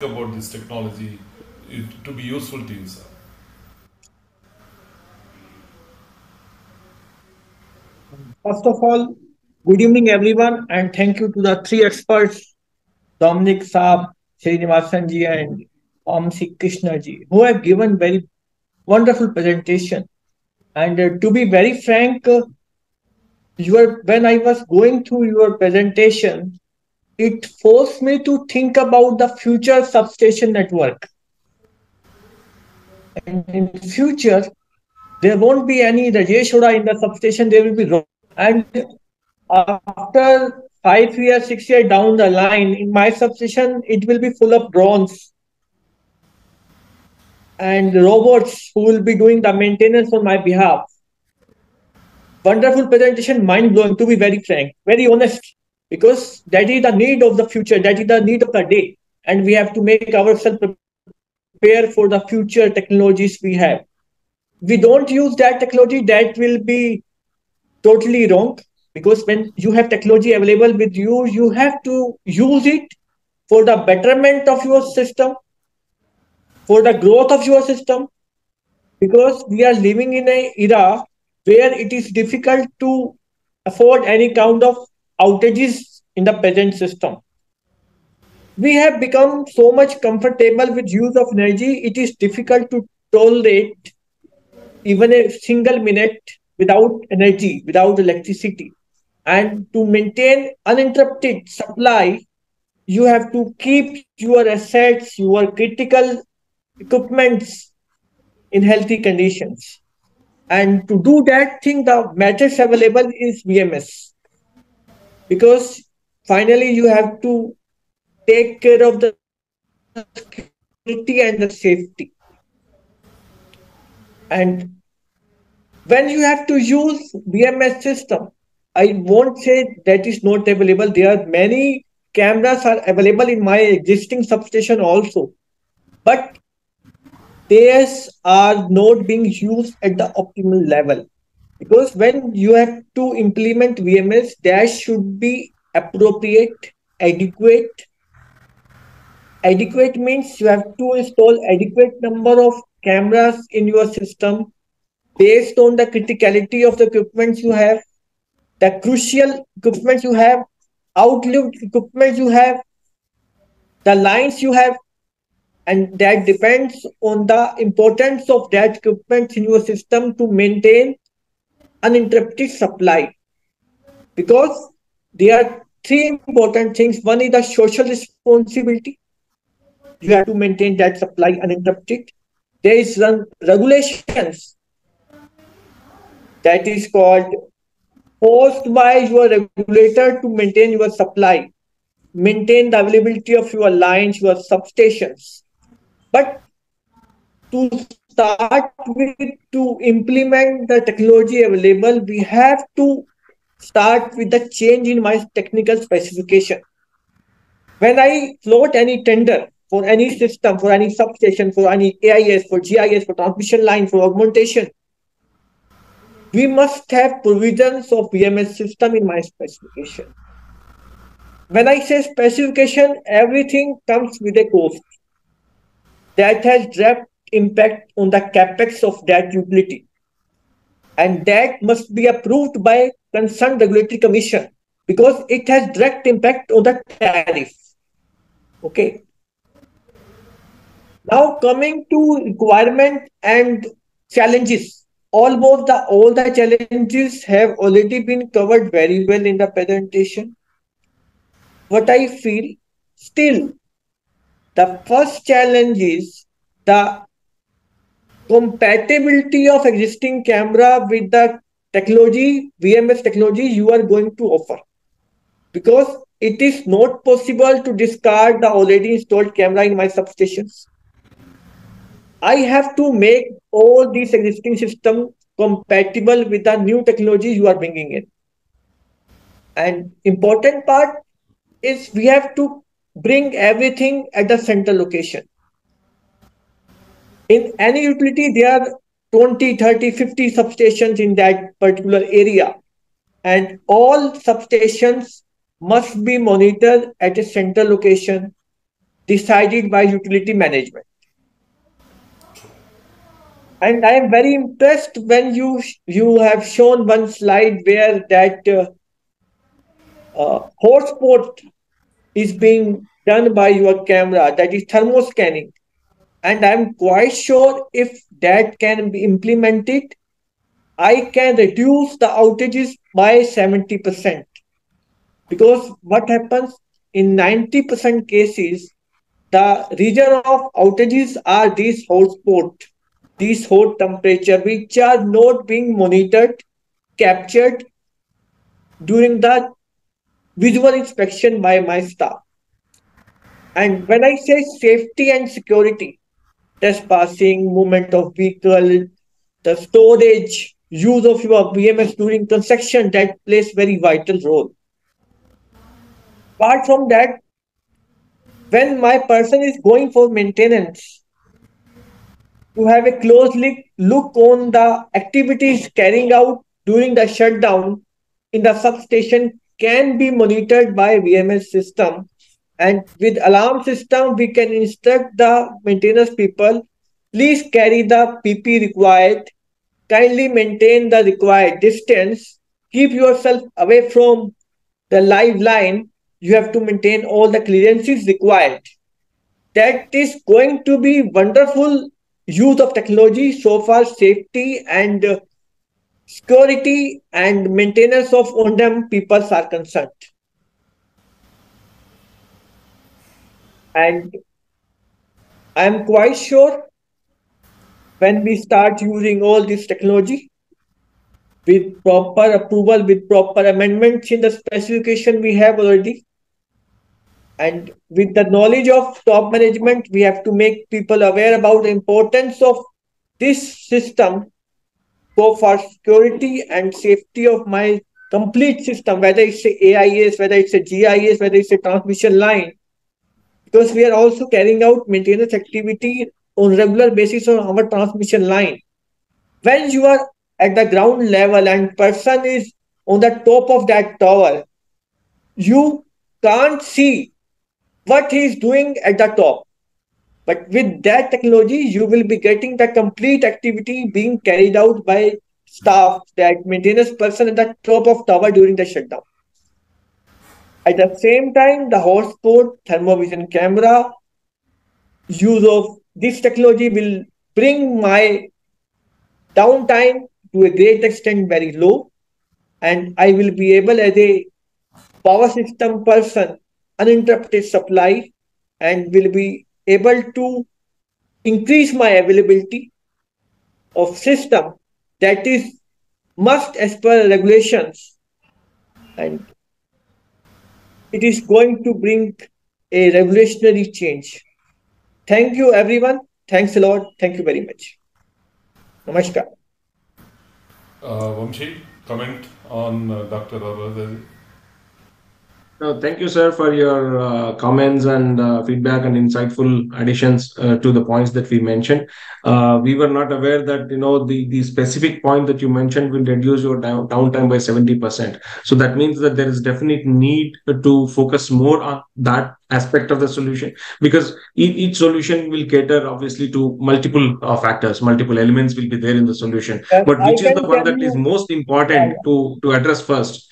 about this technology to be useful to you, sir? First of all, good evening, everyone, and thank you to the three experts, Dominic Saab, Srinivasan ji, and Vamshi Krishna ji, who have given very wonderful presentation. And uh, to be very frank, uh, your when I was going through your presentation, it forced me to think about the future substation network. And in the future, there won't be any Rajesh Arora in the substation, there will be ro- and after five years, six years down the line, in my substation, it will be full of drones and robots who will be doing the maintenance on my behalf. Wonderful presentation, mind blowing, to be very frank, very honest, because that is the need of the future, that is the need of the day, and we have to make ourselves prepare for the future technologies we have we don't use that technology, that will be totally wrong. Because when you have technology available with you, you have to use it for the betterment of your system, for the growth of your system. Because we are living in an era where it is difficult to afford any kind of outages in the present system. We have become so much comfortable with use of energy, it is difficult to tolerate even a single minute without energy, without electricity. And to maintain uninterrupted supply, you have to keep your assets, your critical equipments in healthy conditions. And to do that thing, the methods available is VMS. Because finally you have to take care of the security and the safety. And when you have to use VMS system, I won't say that is not available. There are many cameras are available in my existing substation also, but these are not being used at the optimal level because when you have to implement VMS, that should be appropriate, adequate. Adequate means you have to install adequate number of cameras in your system based on the criticality of the equipment you have, the crucial equipment you have, outlived equipment you have, the lines you have, and that depends on the importance of that equipment in your system to maintain uninterrupted supply. Because there are three important things. One is the social responsibility. You have to maintain that supply uninterrupted. There is regulations that is called forced by your regulator to maintain your supply, maintain the availability of your lines, your substations. But to start with, to implement the technology available, we have to start with the change in my technical specification. When I float any tender for any system, for any substation, for any AIS, for GIS, for transmission line, for augmentation, we must have provisions of VMS system in my specification. When I say specification, everything comes with a cost that has direct impact on the capex of that utility. And that must be approved by concerned regulatory commission because it has direct impact on the tariff. Okay. Now coming to requirement and challenges almost the all the challenges have already been covered very well in the presentation what i feel still the first challenge is the compatibility of existing camera with the technology vms technology you are going to offer because it is not possible to discard the already installed camera in my substations I have to make all these existing system compatible with the new technology you are bringing in. And important part is we have to bring everything at the center location. In any utility, there are 20, 30, 50 substations in that particular area. And all substations must be monitored at a central location decided by utility management. And I am very impressed when you you have shown one slide where that uh, uh, hotspot is being done by your camera, that is thermoscanning. And I'm quite sure if that can be implemented, I can reduce the outages by 70%. Because what happens in 90% cases, the region of outages are these hot hotspot, these hot temperature, which are not being monitored, captured during the visual inspection by my staff. And when I say safety and security, trespassing, movement of vehicle, the storage, use of your VMS during construction, that plays very vital role. Apart from that, when my person is going for maintenance, to have a close look on the activities carrying out during the shutdown in the substation can be monitored by VMS system. And with alarm system, we can instruct the maintenance people, please carry the PP required, kindly maintain the required distance, keep yourself away from the live line. You have to maintain all the clearances required. That is going to be wonderful use of technology so far safety and security and maintenance of on-dam peoples are concerned. And I'm quite sure when we start using all this technology with proper approval, with proper amendments in the specification we have already, and with the knowledge of top management, we have to make people aware about the importance of this system for security and safety of my complete system, whether it's a AIS, whether it's a GIS, whether it's a transmission line, because we are also carrying out maintenance activity on regular basis on our transmission line. When you are at the ground level and person is on the top of that tower, you can't see what he is doing at the top. But with that technology, you will be getting the complete activity being carried out by staff, that maintenance person at the top of tower during the shutdown. At the same time, the hotspot thermovision camera use of this technology will bring my downtime to a great extent very low. And I will be able as a power system person uninterrupted supply and will be able to increase my availability of system that is must as per regulations. And it is going to bring a revolutionary change thank you everyone thanks a lot thank you very much namaskar uh, Vamshi, comment on uh, Dr. Arulazazi. No, thank you, sir, for your uh, comments and uh, feedback and insightful additions uh, to the points that we mentioned. Uh, we were not aware that you know the the specific point that you mentioned will reduce your down, downtime by seventy percent. So that means that there is definite need to focus more on that aspect of the solution because each, each solution will cater obviously to multiple uh, factors, multiple elements will be there in the solution. but which is the one that is most important to to address first?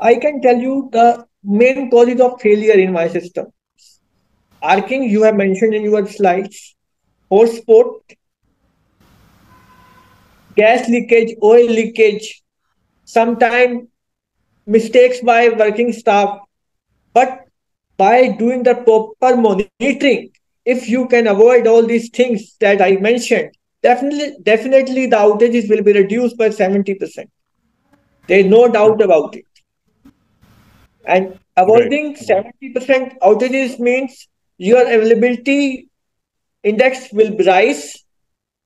I can tell you the main causes of failure in my system. Arcing, you have mentioned in your slides, hotspot, gas leakage, oil leakage, sometimes mistakes by working staff. But by doing the proper monitoring, if you can avoid all these things that I mentioned, definitely, definitely the outages will be reduced by 70%. There is no doubt about it. And avoiding right. 70% outages means your availability index will rise.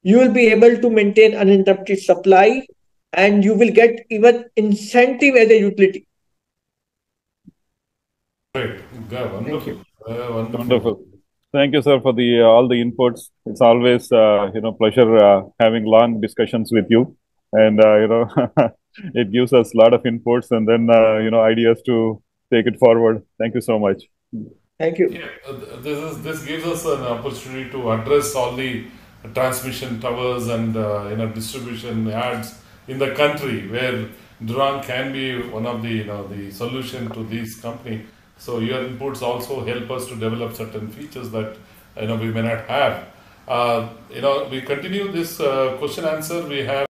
You will be able to maintain uninterrupted supply and you will get even incentive as a utility. Great. Yeah, wonderful. Thank you. Uh, wonderful. wonderful. Thank you, sir, for the uh, all the inputs. It's always uh, you know pleasure uh, having long discussions with you, and uh, you know it gives us a lot of inputs and then uh, you know ideas to take it forward. Thank you so much. Thank you. Yeah, uh, this is this gives us an opportunity to address all the transmission towers and uh, you know distribution yards in the country where drone can be one of the you know the solution to these company. So your inputs also help us to develop certain features that you know we may not have. Uh, you know we continue this uh, question answer. We have.